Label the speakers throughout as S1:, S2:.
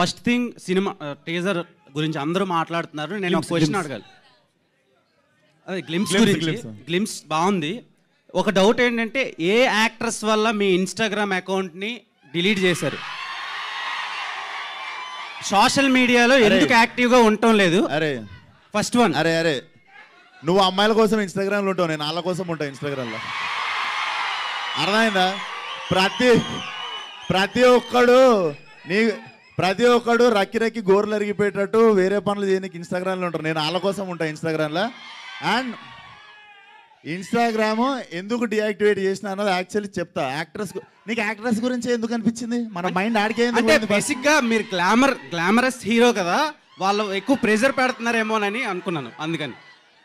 S1: First thing cinema teaser గురించి అందరూ మాట్లాడుతున్నారు. నేను ఒక క్వశ్చన్. అడగాలి. అదే గ్లిమ్స్ గురించి. గ్లిమ్స్ బాగుంది. ఒక డౌట్ ఏంటంటే ఏ యాక్ట్రెస్ వల్ల మీ ఇన్స్టాగ్రామ్ అకౌంట్ని డిలీట్ చేశారు? సోషల్ మీడియాలో ఎందుకు యాక్టివ్గా ఉండటం లేదు?
S2: అరే.
S1: ఫస్ట్ వన్
S2: అరే అరే. నువ్వు అమ్మాయిల కోసం ఇన్స్టాగ్రామ్లో ఉంటావు నేను వాళ్ళ కోసం ఉంటా ఇన్స్టాగ్రామ్లో అర్థమైందా? ప్రతి ప్రతి ఒక్కడు నీ ప్రతి ఒక్కడు రక్కి రక్కి గోర్లు అరిగిపోయేటట్టు వేరే పనులు చేయడానికి ఇన్స్టాగ్రామ్లో ఉంటారు. నేను వాళ్ళ కోసం ఉంటా ఇన్స్టాగ్రామ్లో అండ్ ఇన్స్టాగ్రామ్ ఎందుకు డియాక్టివేట్ చేసిన అన్నది యాక్చువల్లీ చెప్తా. యాక్ట్రెస్ నీకు యాక్ట్రెస్ గురించి ఎందుకు అనిపించింది? మన మైండ్ ఆడికే ఎందుకు
S1: అంటే
S2: పోయింది first?
S1: బేసిక్గా మీరు గ్లామర్ గ్లామరస్ హీరో కదా వాళ్ళు ఎక్కువ ప్రెజర్ పెడుతున్నారేమోనని అనుకున్నాను అందుకని.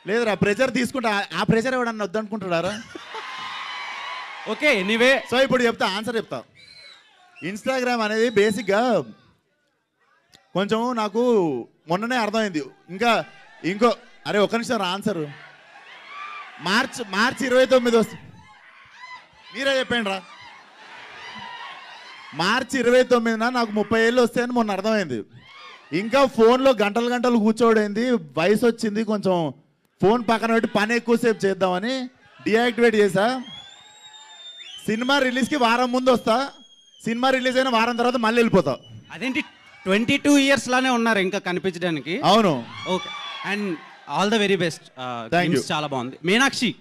S2: లేదురా ప్రెజర్ తీసుకుంటా. ఆ- ప్రెజర్ ఎవడన్నా వద్దనుకుంటాడారా
S1: ఓకే ఎనీవే
S2: సో ఇప్పుడు చెప్తా ఆన్సర్ చెప్తా. ఇన్స్టాగ్రామ్ అనేది బేసిక్గా కొంచెం నాకు మొన్ననే అర్థమైంది. ఇంకా ఇంకో అరే ఒక్క నిమిషం ఆన్సర్ మార్చ్ మార్చ్ ఇరవై తొమ్మిది వస్తుంది మీరే చెప్పండి రా. మార్చ్ ఇరవై తొమ్మిదిన నాకు ముప్పై ఏళ్ళు వస్తాయని మొన్న అర్థమైంది. ఇంకా ఫోన్లో గంటలు గంటలు కూర్చోడైంది వయసు వచ్చింది కొంచెం ఫోన్ పక్కన పెట్టి పని ఎక్కువసేపు చేద్దామని డియాక్టివేట్ చేసా సినిమా రిలీజ్కి వారం ముందు వస్తా. సినిమా రిలీజ్ అయిన వారం తర్వాత మళ్ళీ వెళ్ళిపోతా.
S1: అదేంటి ట్వంటీ టూ ఇయర్స్ లానే ఉన్నారు ఇంకా కనిపించడానికి.
S2: అవును.
S1: Okay and all the very best. చాలా బాగుంది. మీనాక్షి.